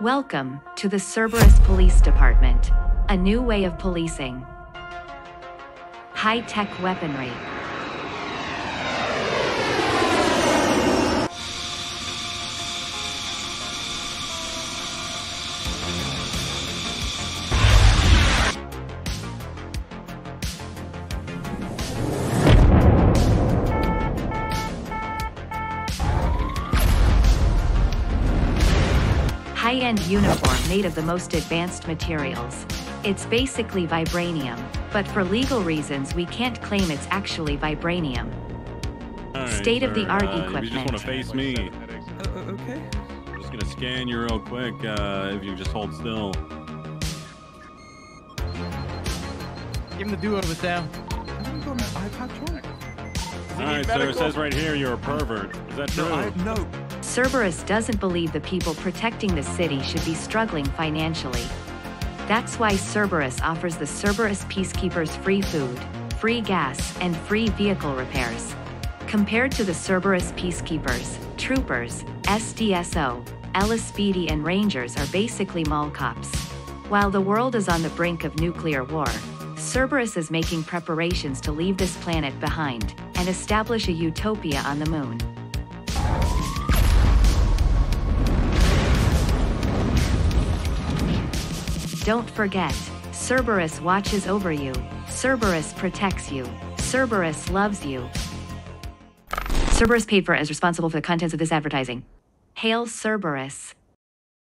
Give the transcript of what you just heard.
Welcome to the Cerberus Police Department, a new way of policing. High tech weaponry. High-end uniform made of the most advanced materials. It's basically vibranium, but for legal reasons we can't claim it's actually vibranium. State-of-the-art uh, equipment. You just want to face me, Uh, okay. I'm just gonna scan you real quick. Uh, if you just hold still. Give him the do-over, Sam. I'm gonna go on my iPad All right, sir. It says right here you're a pervert. Is that true? No, I, no. Cerberus doesn't believe the people protecting the city should be struggling financially. That's why Cerberus offers the Cerberus Peacekeepers free food, free gas, and free vehicle repairs. Compared to the Cerberus Peacekeepers, troopers, SDSO, LSPD, and Rangers are basically mall cops. While the world is on the brink of nuclear war, Cerberus is making preparations to leave this planet behind and establish a utopia on the moon. Don't forget, Cerberus watches over you, Cerberus protects you, Cerberus loves you. Cerberus paid for as responsible for the contents of this advertising. Hail Cerberus.